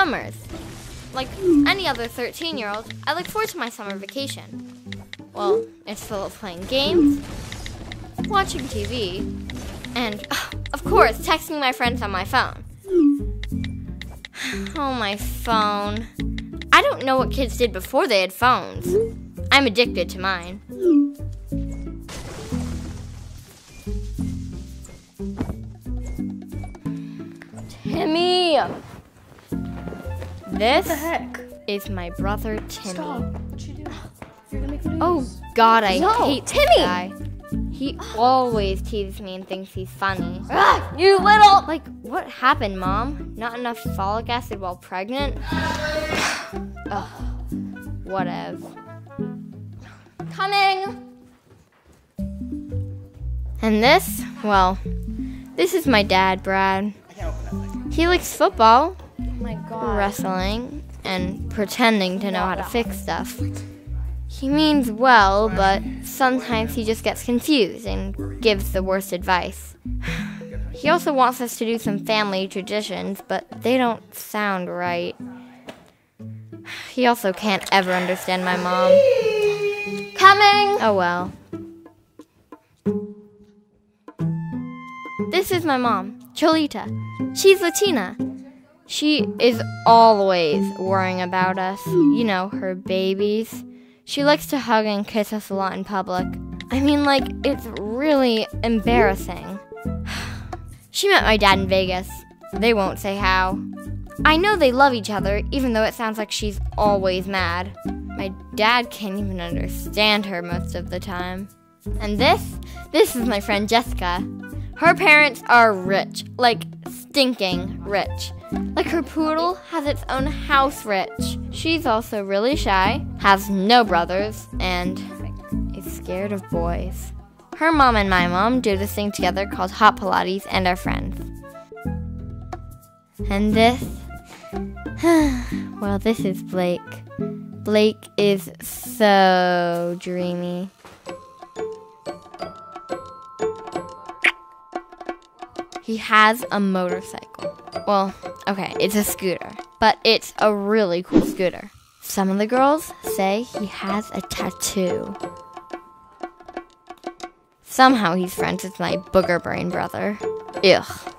Sommers. Like any other 13 year old, I look forward to my summer vacation. Well, it's full of playing games, watching TV, and, of course, texting my friends on my phone. Oh, my phone. I don't know what kids did before they had phones. I'm addicted to mine. Timmy! This the heck? is my brother Timmy. Stop. What you do? You're gonna make the. Oh God, I No, hate Timmy! this guy. He always teases me and thinks he's funny. Ah, you little. Like, what happened, Mom? Not enough folic acid while pregnant? Ugh, whatever. Coming! And this? Well, this is my dad, Brad. He likes football, my God. Wrestling, and pretending to know how to fix stuff. He means well, but sometimes he just gets confused and gives the worst advice. He also wants us to do some family traditions, but they don't sound right. He also can't ever understand my mom. Coming. Oh well. This is my mom, Cholita. She's Latina. She is always worrying about us. You know, her babies. She likes to hug and kiss us a lot in public. I mean, like, it's really embarrassing. She met my dad in Vegas. They won't say how. I know they love each other, even though it sounds like she's always mad. My dad can't even understand her most of the time. And this? This is my friend Jessica. Her parents are rich, like stinking rich. Like her poodle has its own house rich. She's also really shy, has no brothers, and is scared of boys. Her mom and my mom do this thing together called Hot Pilates and are friends. And this? well, this is Blake. Blake is so dreamy. He has a motorcycle. Well, okay, it's a scooter, but it's a really cool scooter. Some of the girls say he has a tattoo. Somehow he's friends with my booger brain brother. Ugh.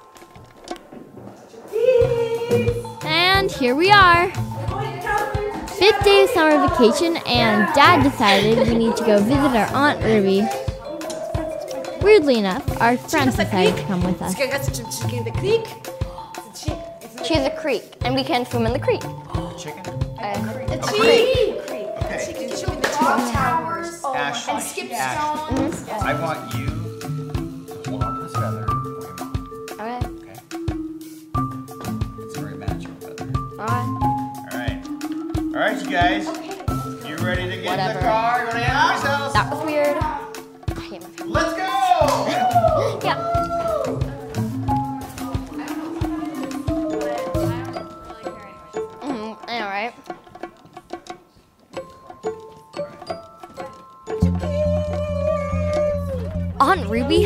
And here we are. Fifth day of summer vacation, and Dad decided we need to go visit our Aunt Ruby. Weirdly enough, our friends decided to come with us. the. She has a creek, and we can swim in the creek. Chicken? Uh, the creek. towers. Ashley. And skip Ashley, stones. Mm-hmm. I want you to hold on to this feather. Alright, Okay. It's a very magical feather. alright. All right. All right, you guys. You ready to get in Whatever. the car? Go to Aunt Ruby's house. That was weird.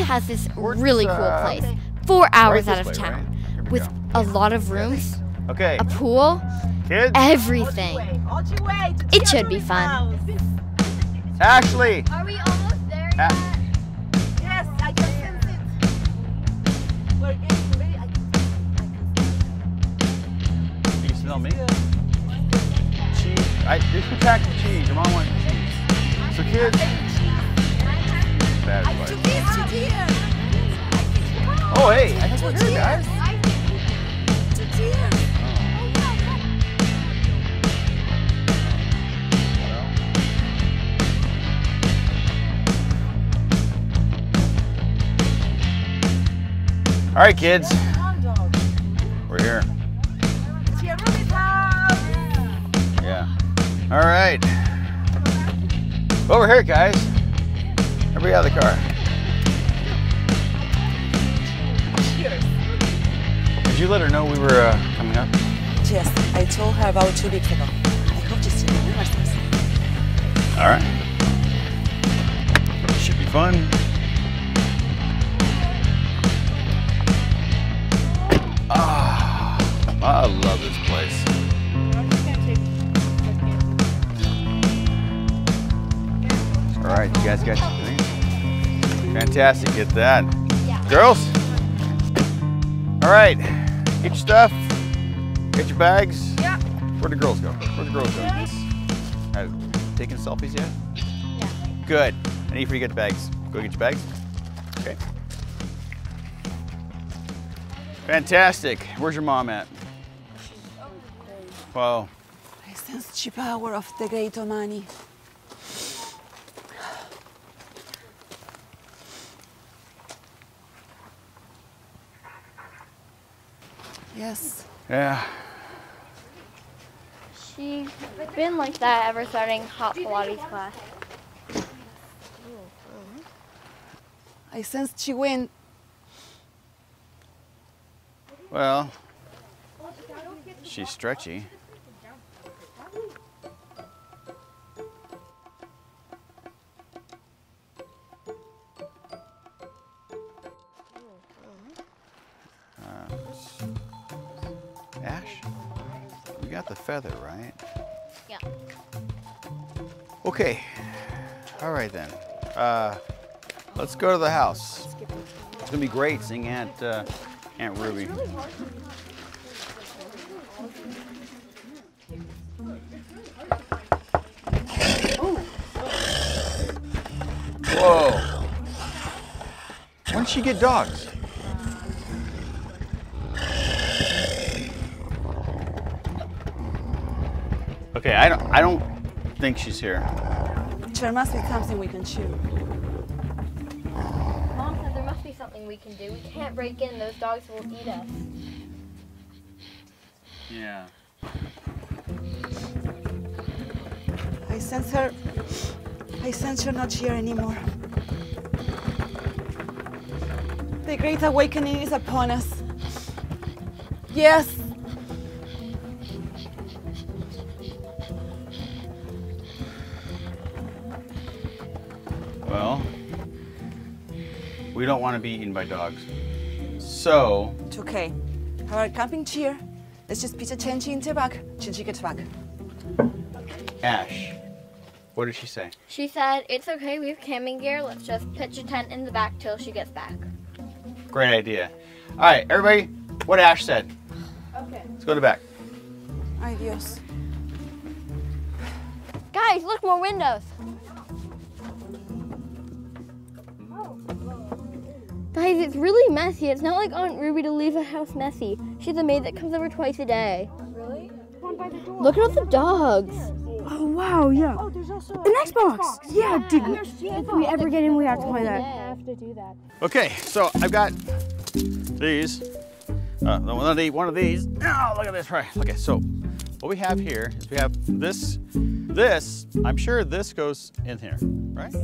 Has this really cool uh, place, four hours out of way, town, right? With go. a lot of rooms, Okay, a pool, kids. everything. It should be fun. Ashley. Are we almost there A- yet? All right, kids. We're here. Yeah. All right. Over here, guys. Everybody out of the car. Did you let her know we were uh, coming up? Yes, I told her about two weeks ago. I hope to see you. All right. Should be fun. I love this place. All right, you guys got your things? Fantastic, get that. Girls? All right, get your stuff, get your bags. Yeah. Where'd the girls go? Where'd the girls go? Uh, taking selfies yet? Yeah. Good. I need for you to get the bags. Go get your bags. Okay. Fantastic. Where's your mom at? Wow. I sense the power of the great Omani. Yes. Yeah. She's been like that ever starting hot Pilates class. I sense she win. Well, she's stretchy. Ash, we got the feather, right? Yeah. Okay. All right then. Uh, let's go to the house. It's gonna be great seeing Aunt uh, Aunt Ruby. Whoa! When did she get dogs? Okay, I don't. I don't think she's here. There must be something we can chew. Mom said there must be something we can do. We can't break in. Those dogs will eat us. Yeah. I sense her. I sense her not here anymore. The great awakening is upon us. Yes. We don't want to be eaten by dogs. So, It's okay. Have our camping chair. Let's just pitch a change into back. Change gets back. Ash, what did she say? She said, It's okay, we have camping gear. Let's just pitch a tent in the back till she gets back. Great idea. All right, everybody, what Ash said. Okay. Let's go to the back. Ay, Dios. Guys, look, more windows. Guys, it's really messy. It's not like Aunt Ruby to leave a house messy. She's a maid that comes over twice a day. Really? One by the door. Look at all the dogs. Oh wow, yeah. Oh, there's also An Xbox. Yeah, dude. And there's If we ever get in, we have to play that. have to do that. Okay, so I've got these. Uh, one of these. One of these. Oh, look at this. Right. Okay, so what we have here is we have this. This. I'm sure this goes in here, right?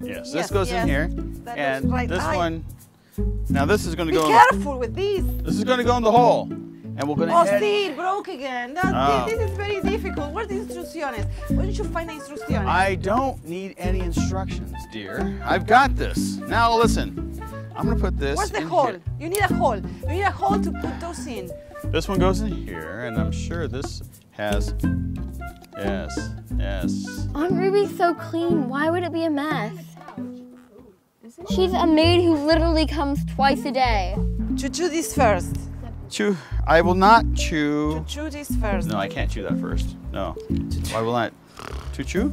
Yes, this Yes, goes yes. in here, That and right. this one. Now this is going to go. In, careful with these. this is going to go in the hole, and we're going to Oh, head. see, it broke again. That, Oh. this, is very difficult. Where's the instrucciones? Where did you find the instrucciones? I don't need any instructions, dear. I've got this. Now listen. I'm gonna put this. Where's the in hole? here. You need a hole. You need a hole to put those in. This one goes in here, and I'm sure this has. Yes, yes. Aunt Ruby's so clean. Why would it be a mess? She's a maid who literally comes twice a day. Chew, chew this first. Chew. I will not chew. Chew this first. No, I can't chew that first. No. I will not. To chew?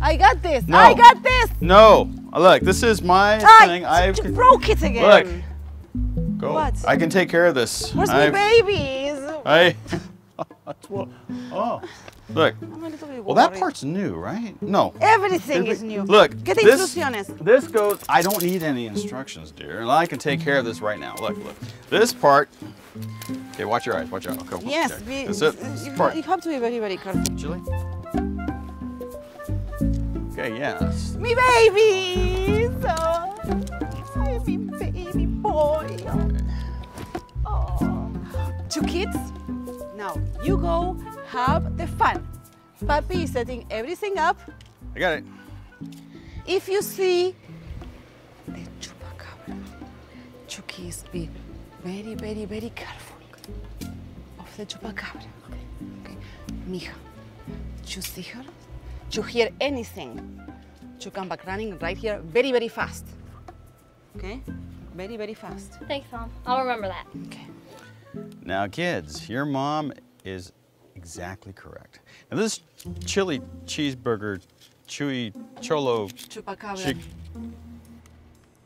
I got this. No. I got this. No. Uh, Look, this is my I thing. I've. broke it again. Look. Go. What? I can take care of this. Where's I've- my babies? I. That's what- oh. Look. I'm a little bit Well, that part's new, right? No. Everything is new. Look, this, this goes. I don't need any instructions, dear, and I can take care of this right now. Look, look. This part. Okay, watch your eyes. Watch your eyes. Okay, Yes, okay. be, This, it. this you, part. you have to be very, very careful. Chili. Okay, yes. Me babies! Oh, my baby boy. Oh. Two kids. Now you go have the fun. Papi is setting everything up. I got it. If you see the chupacabra, Chukis, be very, very, very careful. of the chupacabra. Okay. okay. Mija, you see her? You hear anything? You come back running right here very, very fast. Okay? Very, very fast. Thanks, Mom. I'll remember that. Okay. Now, kids, your mom is exactly correct. Now, this chili cheeseburger, chewy cholo Chupacabra.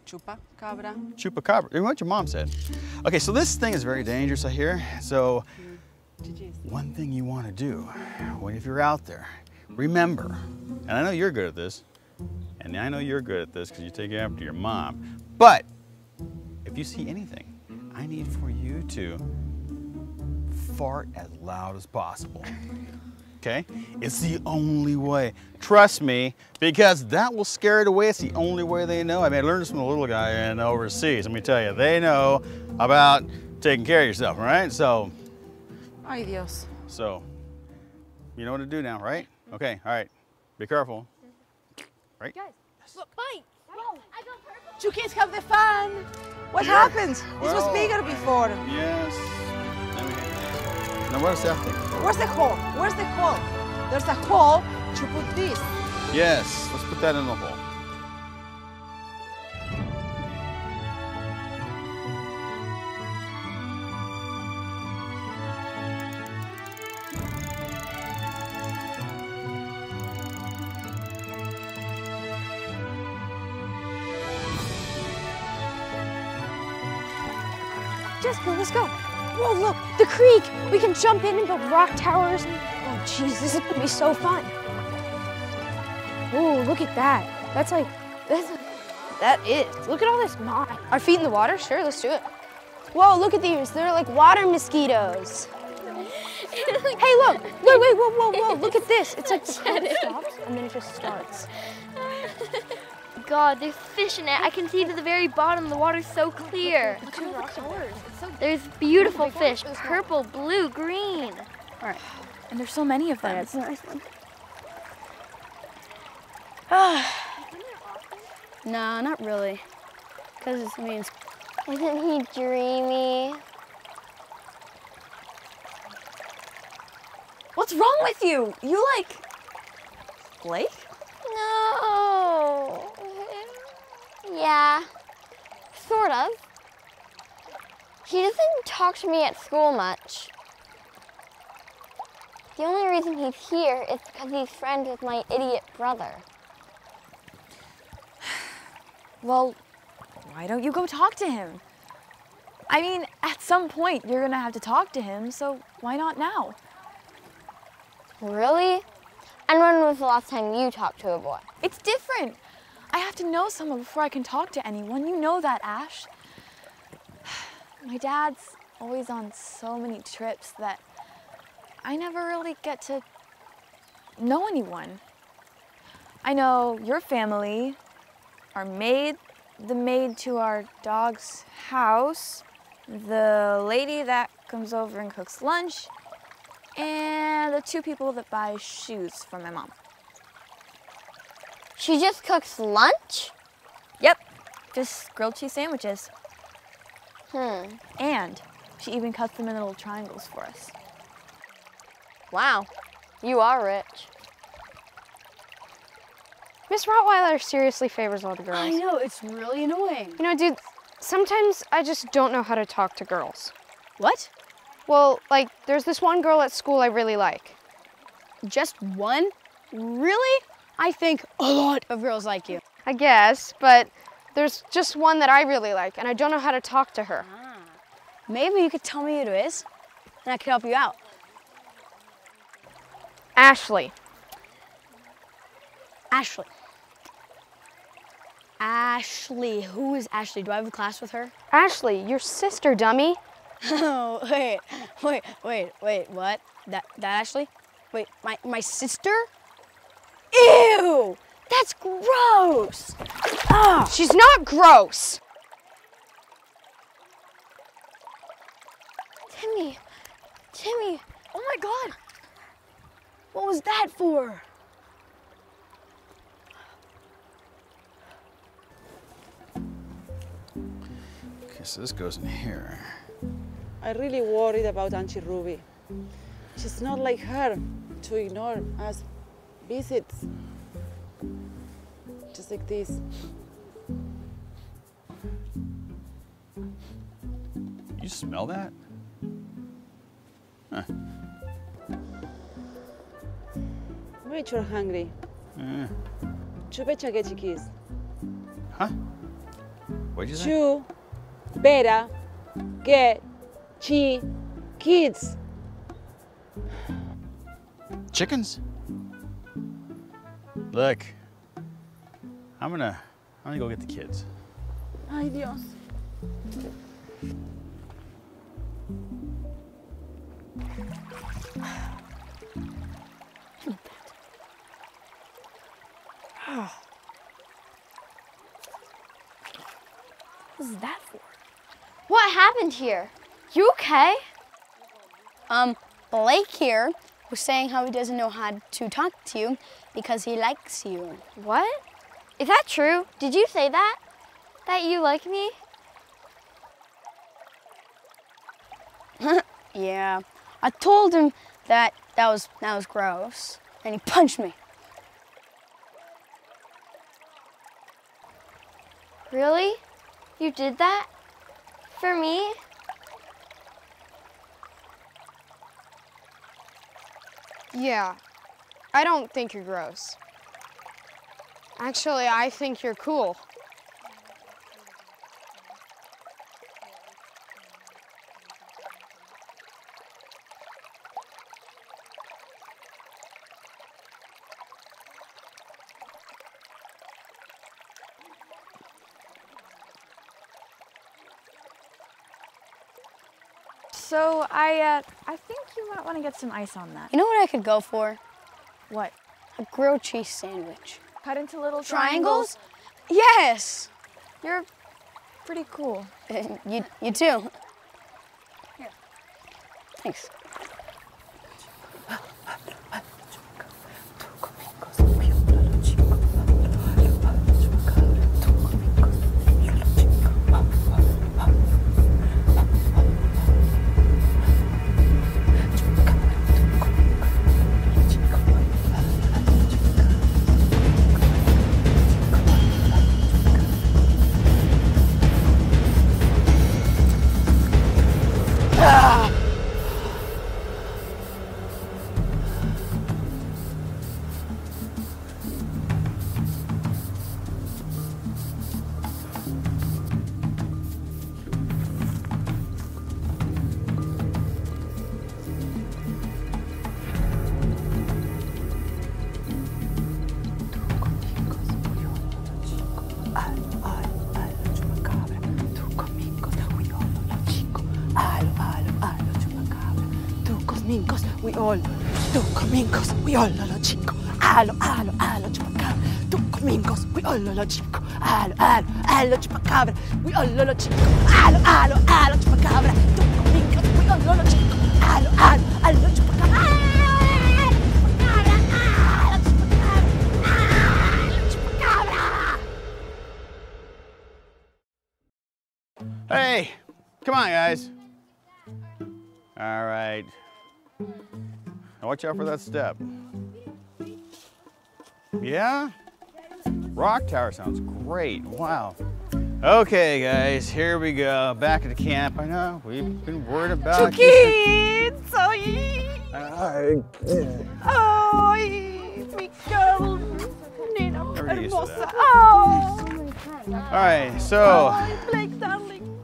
Chupacabra. chupacabra, what your mom said. Okay, so this thing is very dangerous, I hear. So, one thing you want to do when if you're out there, remember, and I know you're good at this, and I know you're good at this because you take after your mom, but if you see anything, I need for you to fart as loud as possible. Okay? It's the only way. Trust me, because that will scare it away. It's the only way they know. I mean, I learned this from a little guy in overseas. Let me tell you, they know about taking care of yourself, all right? So, Ay, Dios. so, you know what to do now, right? Okay, all right. Be careful. Right? Guys, yes. look, Mike. Whoa. I got purple. You kids have the fun. What happened? this was bigger before. Yes. Now, what is that thing? Where's the hole? Where's the hole? There's a hole to put this. Yes, let's put that in the hole. Jessica, let's go. Whoa, look, the creek. We can jump in and build rock towers. Oh, jeez, this is gonna be so fun. Whoa, look at that. That's like, that's, that is. Look at all this mud. Our feet in the water? Sure, let's do it. Whoa, look at these. They're like water mosquitoes. hey, look. Wait, wait, whoa, whoa, whoa. Look at this. It's like the current stops and then it just starts. God, there's fish in it. I can see to the very bottom. The water's so clear. There's beautiful fish. Purple, blue, green. All right. And there's so many of them. That's a nice one. nah, not really. Because, I means. Isn't he dreamy? What's wrong with you? You like Blake? No. Yeah, sort of. He doesn't talk to me at school much. The only reason he's here is because he's friends with my idiot brother. Well, why don't you go talk to him? I mean, at some point you're gonna have to talk to him, so why not now? Really? And when was the last time you talked to a boy? It's different. I have to know someone before I can talk to anyone. You know that, Ash. My dad's always on so many trips that I never really get to know anyone. I know your family, our maid, the maid to our dog's house, the lady that comes over and cooks lunch, and the two people that buy shoes for my mom. She just cooks lunch? Yep, just grilled cheese sandwiches. Hmm. And she even cuts them in little triangles for us. Wow. You are rich. Miss Rottweiler seriously favors all the girls. I know, it's really annoying. You know, dude, sometimes I just don't know how to talk to girls. What? Well, like, there's this one girl at school I really like. Just one? Really? I think a lot of girls like you. I guess, but there's just one that I really like, and I don't know how to talk to her. Ah. Maybe you could tell me who it is, and I could help you out. Ashley. Ashley. Ashley. Who is Ashley? Do I have a class with her? Ashley, your sister, dummy. Oh, wait, wait, wait, wait, what? That, that Ashley? Wait, my, my sister? Ew! That's gross! Ah! She's not gross. Timmy. Timmy. Oh my god! What was that for? Okay, so this goes in here. I really worried about Auntie Ruby. She's not like her to ignore us visits. Just like this. You smell that? Huh. Wait, you're hungry. Eh. Chupe chaque. Huh? What'd you say? Chu, beta, get, chi, kids. Chickens? Look, I'm gonna, I'm gonna go get the kids. Ay, Dios. What is that for? What happened here? You okay? Um, Blake here was saying how he doesn't know how to talk to you because he likes you. What? Is that true? Did you say that? That you like me? Yeah. I told him that that was that was gross, and he punched me. Really? You did that? For me? Yeah, I don't think you're gross. Actually, I think you're cool. So I, uh, I think you might want to get some ice on that. You know what I could go for? What? A grilled cheese sandwich. Cut into little Triangles? Yes. You're pretty cool. you, you too. Here. Thanks. We all. Tu comingos, we all lo chico. Alo, alo, alo, chupacabra. Tu comingos, we all lo chico. Alo, alo, alo, chupacabra. We all lo chico. Alo, alo, alo, chupacabra. Tu comingos, we all lo chico. Alo, alo, alo, chupacabra. Hey, come on, guys. All right. Now watch out for that step. Yeah? Rock Tower sounds great. Wow. Okay, guys, here we go. Back at the camp. I know we've been worried about Kids, oy, Ay, oy, mi girl, nena Already used to hermosa. that. Oh, All right, so oh, Blake, darling.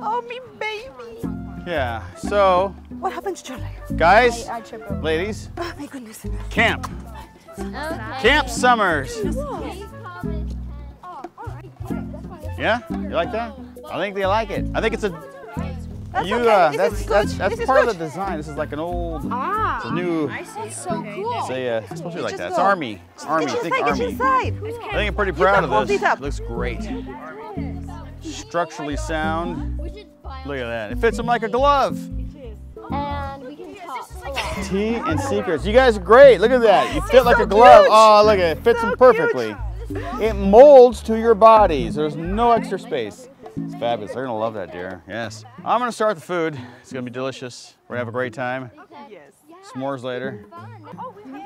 Oh, me baby. yeah, so What happened to Charlie? guys, ladies, Oh, my goodness. camp, Okay. Camp Sommers. Yeah, you like that? I think they like it. I think it's a. That's you, okay. uh, This that's is that's good. that's This is part good. of the design. This is like an old. Ah, It's a new. that's so cool. Say, uh, it's supposed to be like that. It's go. army. Army. Get Think inside, get army. inside. I think I'm pretty proud of this. it looks great. Structurally sound. Look at that. It fits them like a glove. Tea and secrets. You guys are great. Look at that. You fit like a glove. Oh, look at it. It fits them perfectly. It molds to your bodies. There's no extra space. It's fabulous. They're gonna love that, deer. Yes. I'm gonna start the food. It's gonna be delicious. We're gonna have a great time. Yes. S'mores later.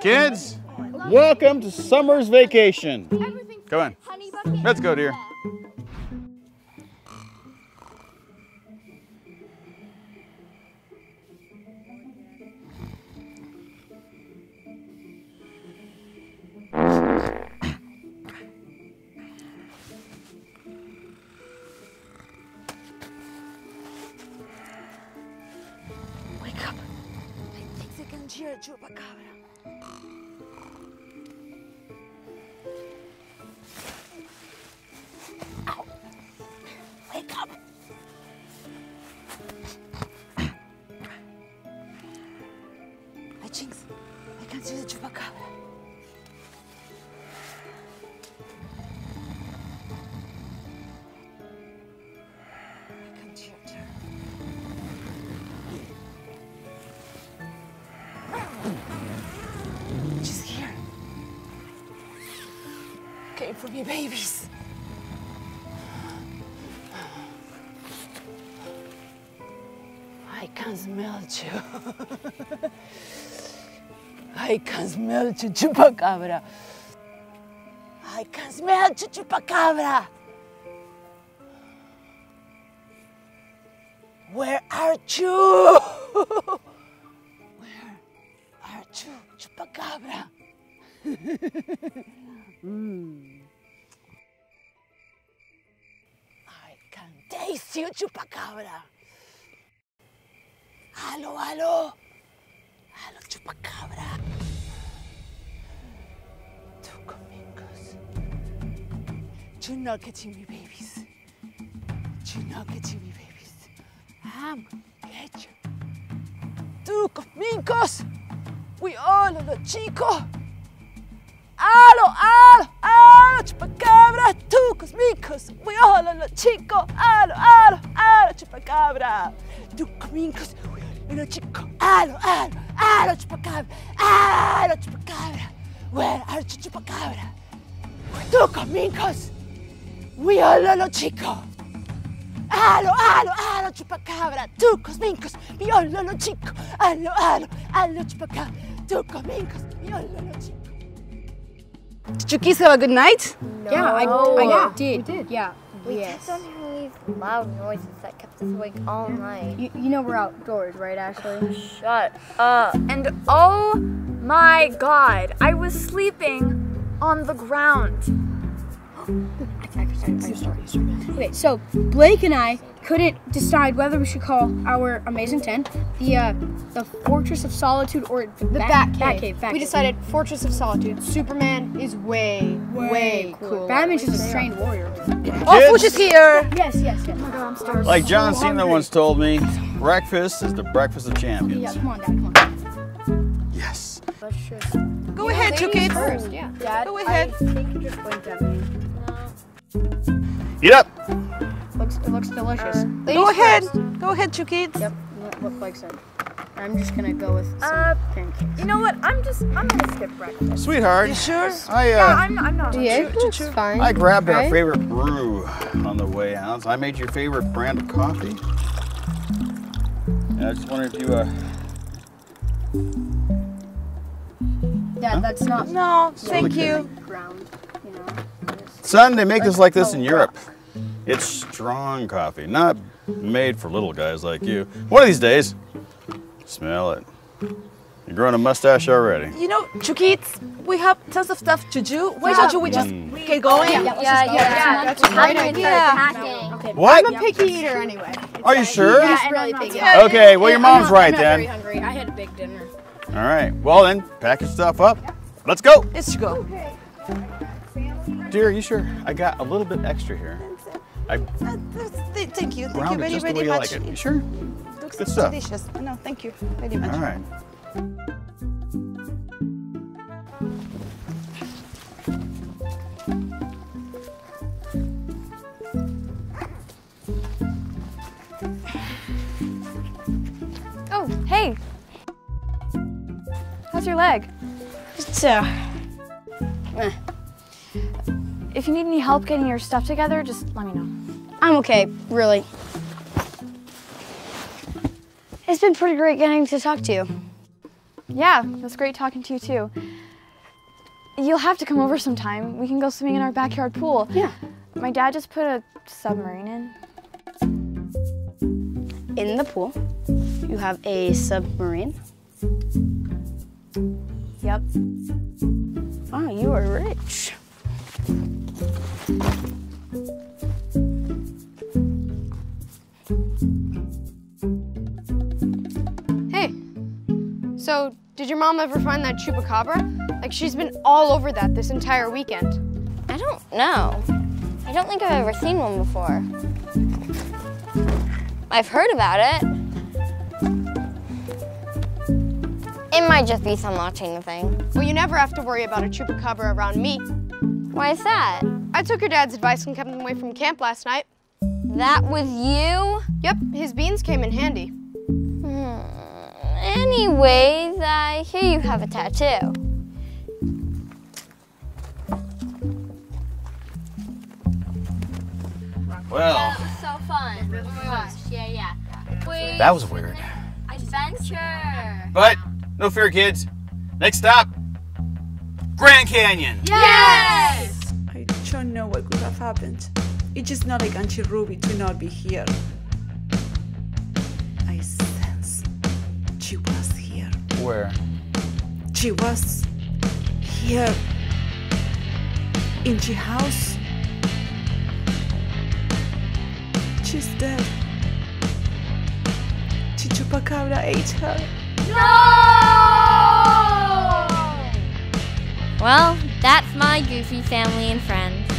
Kids, welcome to Sommers' vacation. Come on. Let's go, dear. For me babies. I can smell you. I can smell you, chupacabra. I can smell you, chupacabra. Where are you? Where are you, chupacabra? Mm. Can taste you, chupacabra. Hello, hello. Hello, chupacabra. Two comingos. You're not getting me, babies. You're not getting me, babies. I'm get you. Two comingos. We all are the chico. Alo, alo, alo, chupacabra, tú cosmicos, we all are los chico, alo, alo, alo, chupacabra, tú cosmicos, we all are los chico, alo, alo, alo, chupacabra, alo, chupacabra, where are you, chupacabra? Tú cosmicos, we all are los chico. Alo, alo, alo, chupacabra, tú cosmicos, we all are los chico, alo, alo, alo, chupacabra, tú cosmicos, we all are los chico. Did you kids have a good night? Yeah, I, I did. We did. Yeah. We yes. kept on hearing these loud noises that kept us awake all night. You, you know we're outdoors, right, Ashley? Shut up. And oh my god, I was sleeping on the ground. Okay, so Blake and I couldn't decide whether we should call our amazing tent the uh, the Fortress of Solitude or the, The Bat, Bat Cave. Bat we Cave. decided Fortress of Solitude. Superman is way, way, cooler. Batman's just a trained warrior. Oh, Fuch is here. Yes, yes, yes. Like John Cena once told me, breakfast is the breakfast of champions. Yeah, come on, Dad, come on. Yes. Let's just. Go ahead, two kids. First, yeah. Dad, Go ahead. I think you just blinked at me. Eat up. Looks, it looks delicious. Go ahead. Go ahead, two kids. Yep, look, look like said. I'm just gonna go with some Uh, pancakes. You know what? I'm just, I'm gonna skip breakfast. Sweetheart. You sure? I Yeah, uh, I'm, I'm not. Yeah, it's fine. I grabbed our favorite brew on the way out. I made your favorite brand of coffee. And I just wondered if you uh Dad, that's not No, thank you. ground, you know. Son, they make this like this in Europe. It's strong coffee, not made for little guys like you. One of these days, smell it. You're growing a mustache already. You know, two kids, we have tons of stuff to do. Why don't you we mm. just get going? Yeah, yeah, yeah. That's a great I'm idea. gonna start packing. What? I'm a picky eater anyway. Are you sure? He's really picky. Okay, well your mom's right I'm not very then. hungry. I had a big dinner. All right. Well then, pack your stuff up. Let's go. Let's go. Dear, are you sure? I got a little bit extra here. I Uh, th- th- thank you. Thank you ground it very, the way very you much. like it. You sure? Looks Good stuff. delicious. No, thank you very much. All right. Oh, hey. How's your leg? It's, uh, If you need any help getting your stuff together, just let me know. I'm okay, really. It's been pretty great getting to talk to you. Yeah, it was great talking to you too. You'll have to come over sometime. We can go swimming in our backyard pool. Yeah. My dad just put a submarine in. In the pool, you have a submarine. Yep. Wow, you are rich. Hey, so did your mom ever find that chupacabra? Like she's been all over that this entire weekend. I don't know. I don't think I've ever seen one before. I've heard about it. It might just be some Latina thing. Well, you never have to worry about a chupacabra around me. Why is that? I took your dad's advice and kept him away from camp last night. That was you? Yep, his beans came in handy. Hmm. Anyways, I hear you have a tattoo. Well, Yeah, that was so fun. Oh my gosh, yeah, yeah. Wait, that was weird. adventure. But no fear, kids. Next stop, Grand Canyon. Yes! I don't know what could have happened. It's just not like Auntie Ruby to not be here. I sense she was here. Where? She was here in the house. She's dead. The chupacabra ate her. Well, that's my goofy family and friends.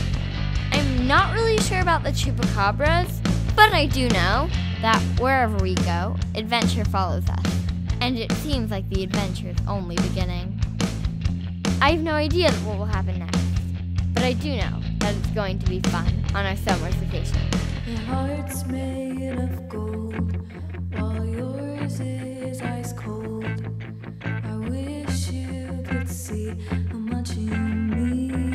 I'm not really sure about the chupacabras, but I do know that wherever we go, adventure follows us. And it seems like the adventure is only beginning. I have no idea what will happen next, but I do know that it's going to be fun on our summer vacation. Your heart's made of gold, while yours is ice cold. I wish you could see how much you mean.